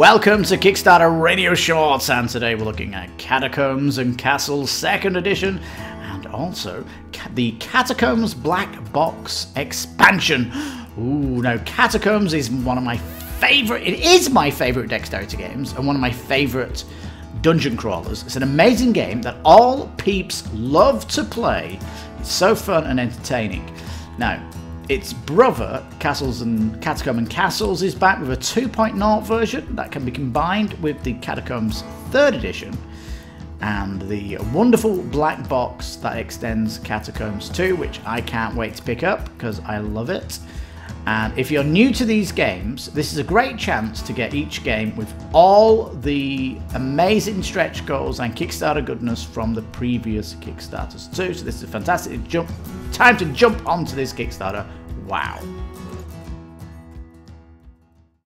Welcome to Kickstarter Radio Shorts, and today we're looking at Catacombs and Castles 2nd Edition, and also the Catacombs Black Box expansion. Ooh, now Catacombs is one of my favorite, it is my favorite dexterity games, and one of my favorite dungeon crawlers. It's an amazing game that all peeps love to play. It's so fun and entertaining. Now, its brother, Castles and Catacomb and Castles, is back with a 2.0 version that can be combined with the Catacombs 3rd edition and the wonderful black box that extends Catacombs 2, which I can't wait to pick up because I love it. And if you're new to these games, this is a great chance to get each game with all the amazing stretch goals and Kickstarter goodness from the previous Kickstarters too. So this is a fantastic jump time to jump onto this Kickstarter Wow.